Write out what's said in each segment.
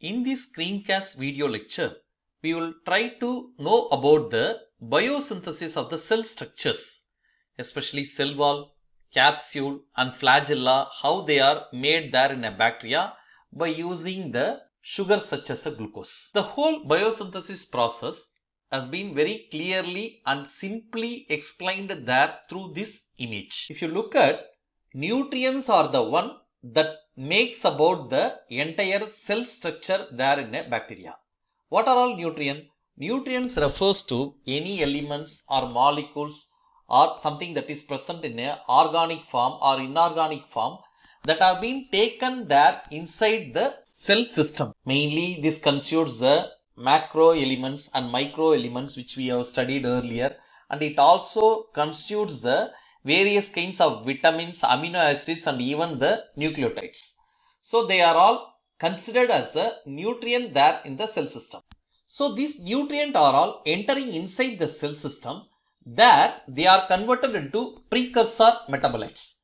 In this screencast video lecture, we will try to know about the biosynthesis of the cell structures, especially cell wall, capsule and flagella, how they are made there in a bacteria by using the sugar such as a glucose. The whole biosynthesis process has been very clearly and simply explained there through this image. If you look at nutrients are the one that makes about the entire cell structure there in a bacteria. What are all nutrients? Nutrients refers to any elements or molecules or something that is present in a organic form or inorganic form that have been taken there inside the cell system. Mainly this constitutes the macro elements and micro elements which we have studied earlier and it also constitutes the various kinds of vitamins, amino acids and even the nucleotides. So they are all considered as a nutrient there in the cell system. So these nutrients are all entering inside the cell system. There they are converted into precursor metabolites.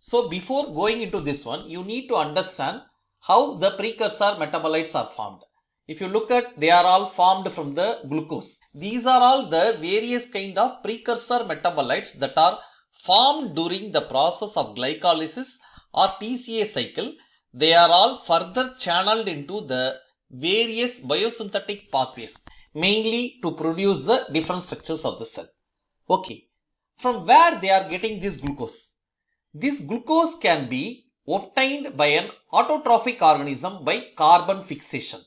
So before going into this one, you need to understand how the precursor metabolites are formed. If you look at, they are all formed from the glucose. These are all the various kind of precursor metabolites that are formed during the process of glycolysis or TCA cycle. They are all further channeled into the various biosynthetic pathways, mainly to produce the different structures of the cell. Okay, from where they are getting this glucose? This glucose can be obtained by an autotrophic organism by carbon fixation.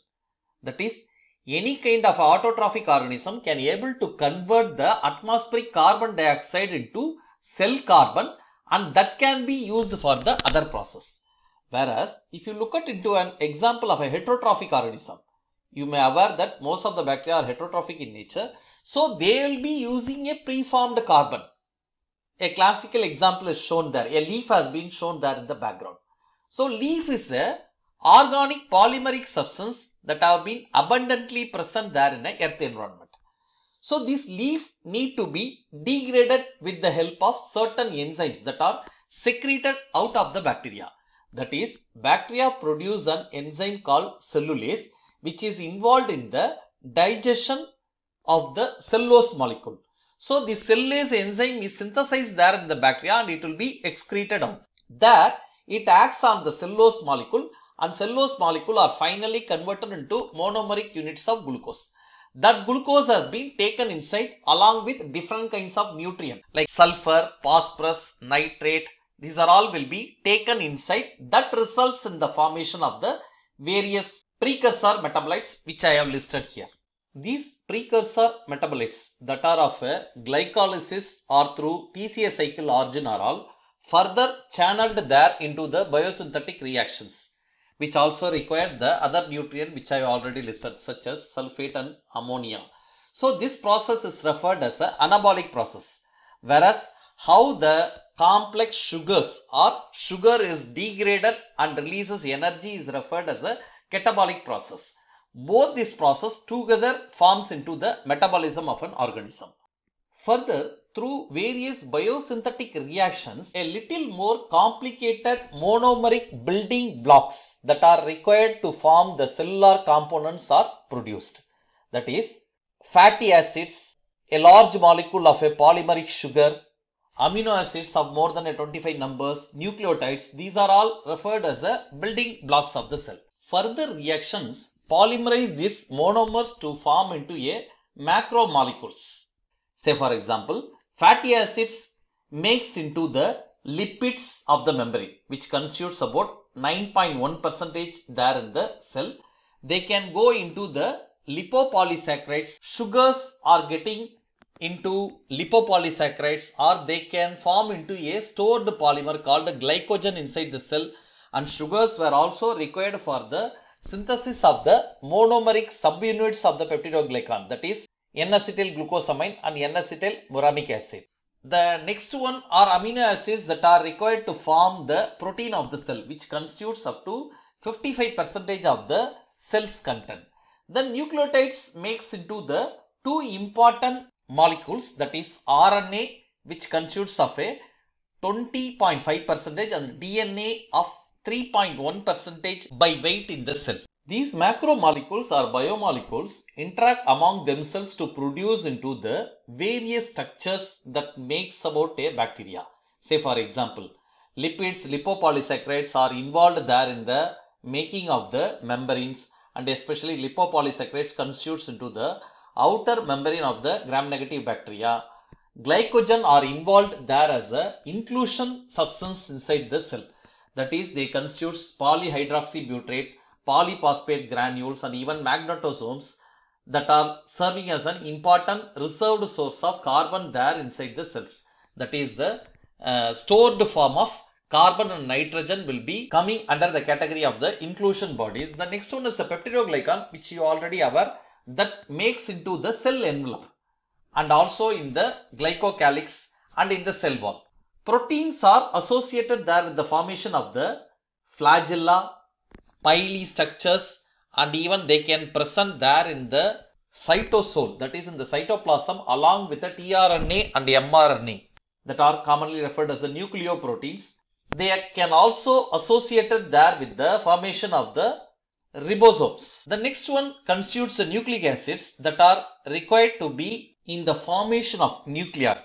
That is, any kind of autotrophic organism can able to convert the atmospheric carbon dioxide into cell carbon and that can be used for the other process. Whereas, if you look at into an example of a heterotrophic organism, you may aware that most of the bacteria are heterotrophic in nature. So, they will be using a preformed carbon. A classical example is shown there. A leaf has been shown there in the background. So, leaf is a organic polymeric substance that have been abundantly present there in a earth environment. So, this leaf need to be degraded with the help of certain enzymes that are secreted out of the bacteria. That is, bacteria produce an enzyme called cellulase which is involved in the digestion of the cellulose molecule. So, the cellulase enzyme is synthesized there in the bacteria and it will be excreted out. There, it acts on the cellulose molecule and cellulose molecule are finally converted into monomeric units of glucose. That glucose has been taken inside along with different kinds of nutrients like sulfur, phosphorus, nitrate. These are all will be taken inside that results in the formation of the various precursor metabolites which I have listed here. These precursor metabolites that are of a glycolysis or through TCA cycle origin are all further channeled there into the biosynthetic reactions which also require the other nutrient which I already listed such as sulfate and ammonia. So this process is referred as an anabolic process whereas how the complex sugars or sugar is degraded and releases energy is referred as a catabolic process. Both these process together forms into the metabolism of an organism. Further, through various biosynthetic reactions, a little more complicated monomeric building blocks that are required to form the cellular components are produced. That is, fatty acids, a large molecule of a polymeric sugar, amino acids of more than a 25 numbers, nucleotides, these are all referred as the building blocks of the cell. Further reactions polymerize these monomers to form into a macromolecules. Say for example, fatty acids makes into the lipids of the membrane which constitutes about 9.1 percentage there in the cell. They can go into the lipopolysaccharides. Sugars are getting into lipopolysaccharides or they can form into a stored polymer called the glycogen inside the cell and sugars were also required for the synthesis of the monomeric subunits of the peptidoglycan that is N-acetyl glucosamine and N-acetyl muramic acid. The next one are amino acids that are required to form the protein of the cell which constitutes up to 55 percentage of the cell's content. The nucleotides makes into the two important molecules that is RNA which constitutes of a 20.5 percentage and DNA of 3.1 percentage by weight in the cell. These macromolecules or biomolecules interact among themselves to produce into the various structures that makes about a bacteria. Say for example, lipids, lipopolysaccharides are involved there in the making of the membranes and especially lipopolysaccharides constitutes into the outer membrane of the gram-negative bacteria. Glycogen are involved there as a inclusion substance inside the cell. That is, they constitute polyhydroxybutyrate, polyphosphate granules and even magnetosomes that are serving as an important reserved source of carbon there inside the cells. That is the uh, stored form of carbon and nitrogen will be coming under the category of the inclusion bodies. The next one is the peptidoglycan which you already aware that makes into the cell envelope and also in the glycocalyx and in the cell wall. Proteins are associated there with the formation of the flagella, pili structures and even they can present there in the cytosol that is in the cytoplasm along with the tRNA and mRNA that are commonly referred as the nucleoproteins. They can also associated there with the formation of the ribosomes. The next one constitutes the nucleic acids that are required to be in the formation of nuclei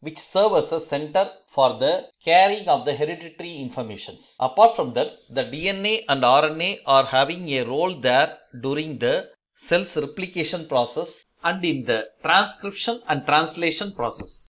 which serve as a center for the carrying of the hereditary informations. Apart from that, the DNA and RNA are having a role there during the cell's replication process and in the transcription and translation process.